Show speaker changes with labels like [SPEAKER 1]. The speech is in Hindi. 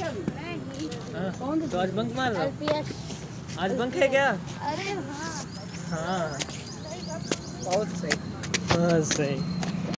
[SPEAKER 1] नहीं तो आज बंक मार रहा आज बंक है क्या?
[SPEAKER 2] अरे हाँ।
[SPEAKER 1] हाँ।
[SPEAKER 3] बहुत सही।
[SPEAKER 1] बहुत सही।